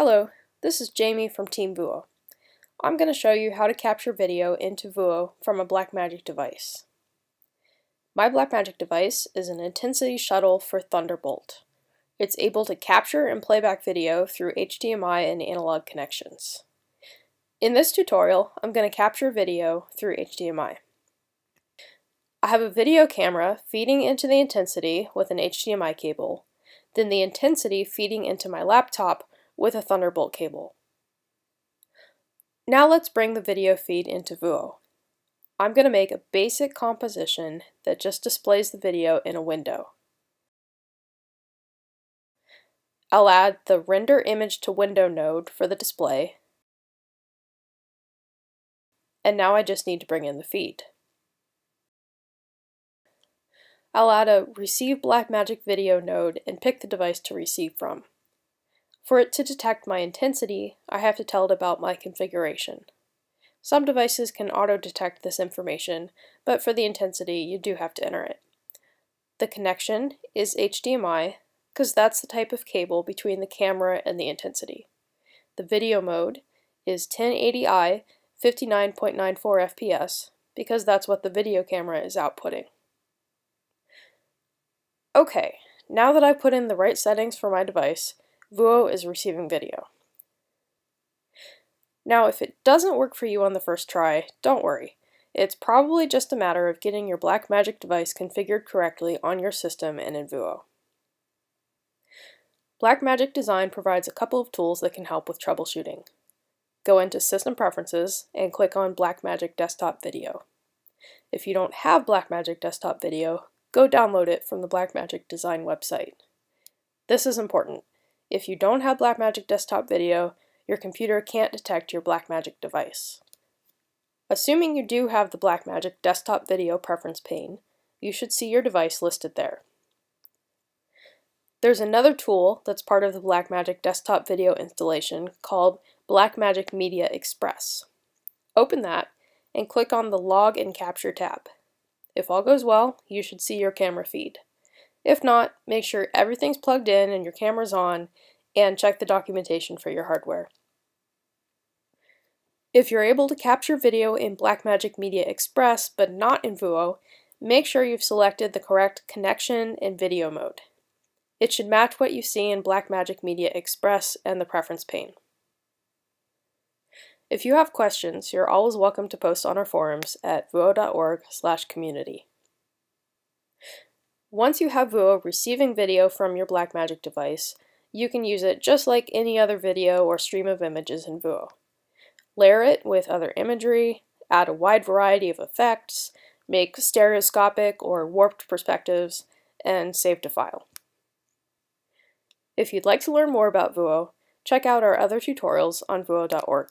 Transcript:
Hello, this is Jamie from Team Vuo. I'm going to show you how to capture video into Vuo from a Blackmagic device. My Blackmagic device is an Intensity Shuttle for Thunderbolt. It's able to capture and playback video through HDMI and analog connections. In this tutorial, I'm going to capture video through HDMI. I have a video camera feeding into the Intensity with an HDMI cable, then the Intensity feeding into my laptop with a Thunderbolt cable. Now let's bring the video feed into Vuo. I'm going to make a basic composition that just displays the video in a window. I'll add the Render Image to Window node for the display, and now I just need to bring in the feed. I'll add a Receive Blackmagic Video node and pick the device to receive from. For it to detect my intensity, I have to tell it about my configuration. Some devices can auto-detect this information, but for the intensity, you do have to enter it. The connection is HDMI, because that's the type of cable between the camera and the intensity. The video mode is 1080i 59.94 FPS, because that's what the video camera is outputting. Okay, now that I've put in the right settings for my device, Vuo is receiving video. Now, if it doesn't work for you on the first try, don't worry. It's probably just a matter of getting your Blackmagic device configured correctly on your system and in Vuo. Blackmagic Design provides a couple of tools that can help with troubleshooting. Go into System Preferences and click on Blackmagic Desktop Video. If you don't have Blackmagic Desktop Video, go download it from the Blackmagic Design website. This is important. If you don't have Blackmagic Desktop Video, your computer can't detect your Blackmagic device. Assuming you do have the Blackmagic Desktop Video preference pane, you should see your device listed there. There's another tool that's part of the Blackmagic Desktop Video installation called Blackmagic Media Express. Open that and click on the Log and Capture tab. If all goes well, you should see your camera feed. If not, make sure everything's plugged in and your camera's on, and check the documentation for your hardware. If you're able to capture video in Blackmagic Media Express but not in Vuo, make sure you've selected the correct connection and video mode. It should match what you see in Blackmagic Media Express and the preference pane. If you have questions, you're always welcome to post on our forums at vuo.org/community. Once you have Vuo receiving video from your Blackmagic device, you can use it just like any other video or stream of images in Vuo. Layer it with other imagery, add a wide variety of effects, make stereoscopic or warped perspectives, and save to file. If you'd like to learn more about Vuo, check out our other tutorials on vuo.org.